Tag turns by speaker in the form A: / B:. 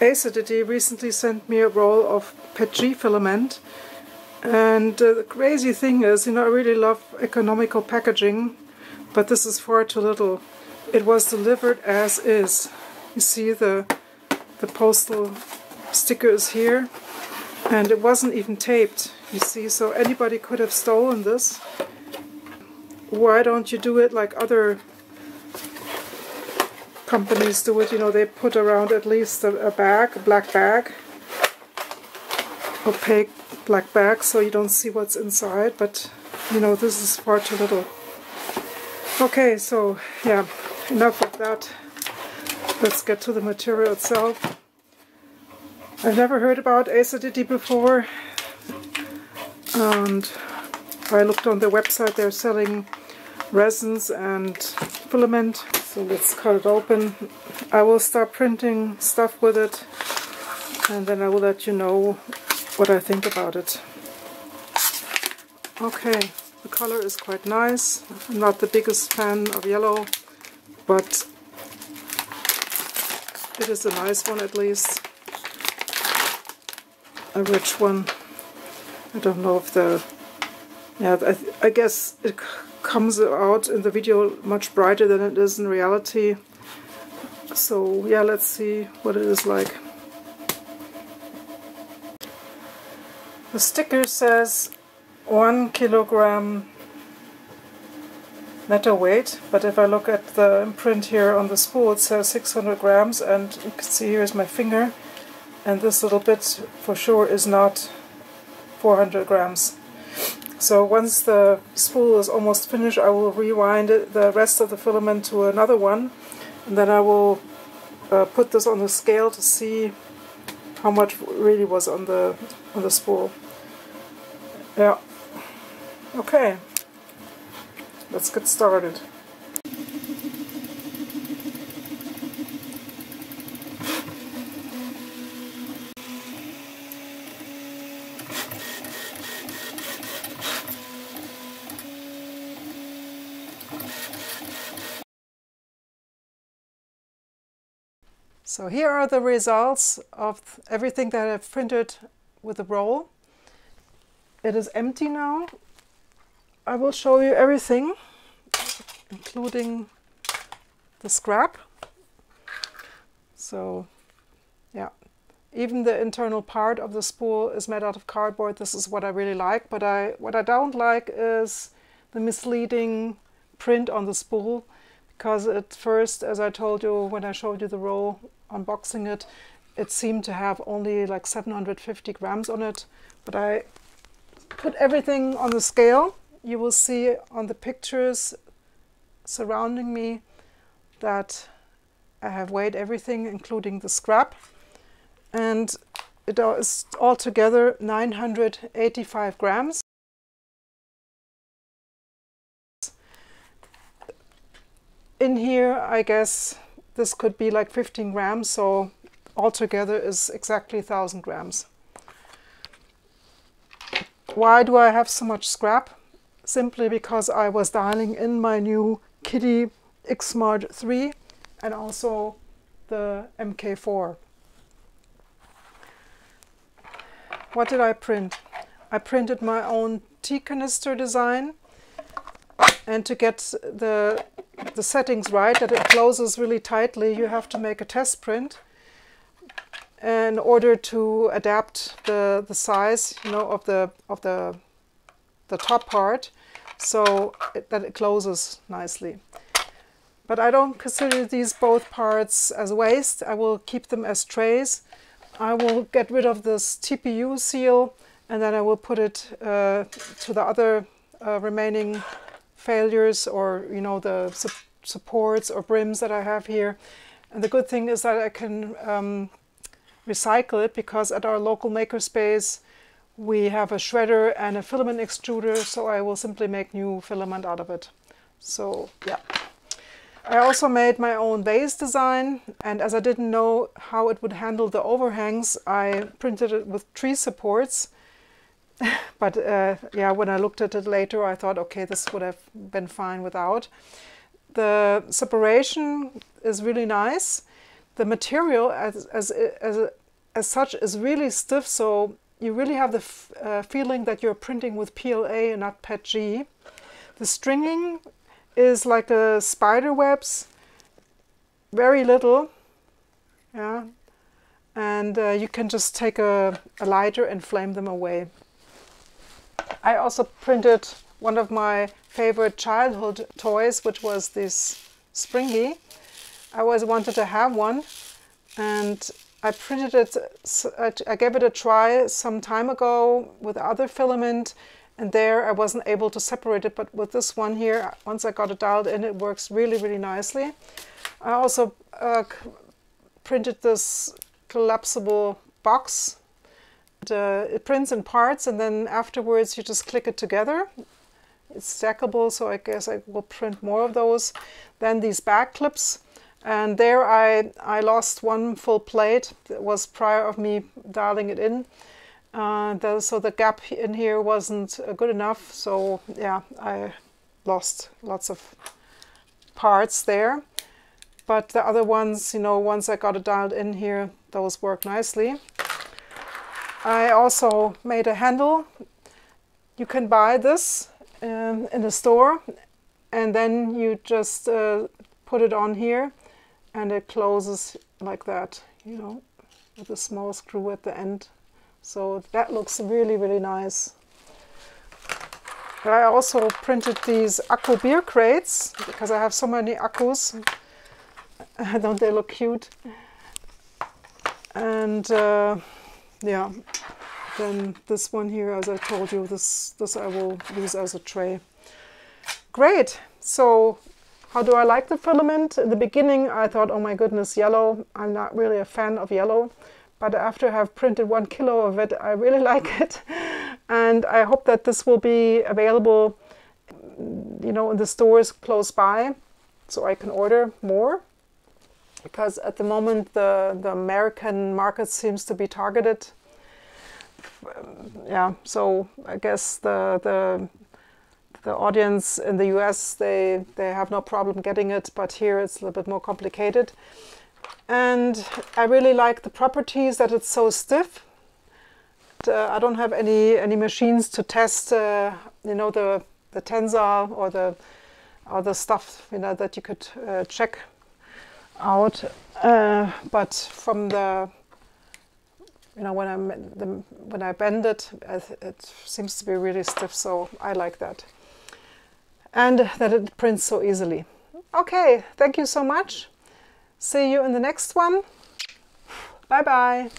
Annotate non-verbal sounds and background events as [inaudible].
A: Aceaddity recently sent me a roll of PETG filament and uh, the crazy thing is, you know, I really love economical packaging but this is far too little. It was delivered as is. You see the, the postal sticker is here and it wasn't even taped, you see, so anybody could have stolen this. Why don't you do it like other companies do it, you know, they put around at least a, a bag, a black bag, opaque black bag so you don't see what's inside, but you know, this is far too little. Okay, so yeah, enough of that. Let's get to the material itself. I've never heard about Aceaddity before and I looked on their website, they're selling resins and filament. So let's cut it open. I will start printing stuff with it and then I will let you know what I think about it. Okay, the color is quite nice. I'm not the biggest fan of yellow, but it is a nice one at least. A rich one. I don't know if the... Yeah, I, I guess it comes out in the video much brighter than it is in reality. So yeah, let's see what it is like. The sticker says one kilogram netter weight, but if I look at the imprint here on the spool, it says 600 grams, and you can see here's my finger, and this little bit for sure is not 400 grams. So once the spool is almost finished, I will rewind it, the rest of the filament to another one, and then I will uh, put this on the scale to see how much really was on the on the spool. Yeah. Okay, let's get started. So here are the results of everything that I've printed with the roll. It is empty now I will show you everything, including the scrap. So, yeah, even the internal part of the spool is made out of cardboard. This is what I really like, but I what I don't like is the misleading print on the spool because at first, as I told you when I showed you the roll unboxing it, it seemed to have only like 750 grams on it, but I put everything on the scale. You will see on the pictures surrounding me that I have weighed everything, including the scrap, and it is altogether 985 grams. In here, I guess this could be like 15 grams, so altogether is exactly 1000 grams. Why do I have so much scrap? simply because I was dialing in my new Qidi X-Smart 3 and also the MK4. What did I print? I printed my own tea canister design and to get the, the settings right, that it closes really tightly, you have to make a test print in order to adapt the, the size you know, of, the, of the the top part so it, that it closes nicely. But I don't consider these both parts as waste. I will keep them as trays. I will get rid of this TPU seal and then I will put it uh, to the other uh, remaining failures or you know the su supports or brims that I have here. And the good thing is that I can um, recycle it because at our local makerspace we have a shredder and a filament extruder, so I will simply make new filament out of it. So yeah. I also made my own base design and as I didn't know how it would handle the overhangs, I printed it with tree supports. [laughs] but uh, yeah, when I looked at it later, I thought, okay, this would have been fine without. The separation is really nice. the material as, as, as, as such is really stiff, so you really have the uh, feeling that you're printing with PLA and not PETG. The stringing is like a spider webs, very little, yeah, and uh, you can just take a, a lighter and flame them away. I also printed one of my favorite childhood toys, which was this Springy. I always wanted to have one and I printed it, I gave it a try some time ago with other filament and there I wasn't able to separate it, but with this one here, once I got it dialed in, it works really, really nicely. I also uh, printed this collapsible box. And, it prints in parts and then afterwards you just click it together. It's stackable, so I guess I will print more of those. Then these back clips. And there I, I lost one full plate that was prior of me dialing it in. Uh, the, so the gap in here wasn't uh, good enough. So yeah, I lost lots of parts there. But the other ones, you know, once I got it dialed in here, those work nicely. I also made a handle. You can buy this um, in the store and then you just uh, put it on here and it closes like that, you know, with a small screw at the end. So that looks really, really nice. I also printed these Akku beer crates because I have so many Akkus. [laughs] Don't they look cute? And uh, yeah, then this one here, as I told you, this, this I will use as a tray. Great. So how do I like the filament? In the beginning, I thought, oh my goodness, yellow. I'm not really a fan of yellow but after I have printed one kilo of it, I really [laughs] like it. And I hope that this will be available, you know, in the stores close by, so I can order more. Because at the moment, the, the American market seems to be targeted. Yeah, so I guess the, the the audience in the US, they, they have no problem getting it, but here it's a little bit more complicated. And I really like the properties that it's so stiff. Uh, I don't have any any machines to test, uh, you know, the the tensile or the or the stuff, you know, that you could uh, check out. Uh, but from the, you know, when I the, when I bend it, it seems to be really stiff. So I like that, and that it prints so easily. Okay, thank you so much. See you in the next one. Bye bye.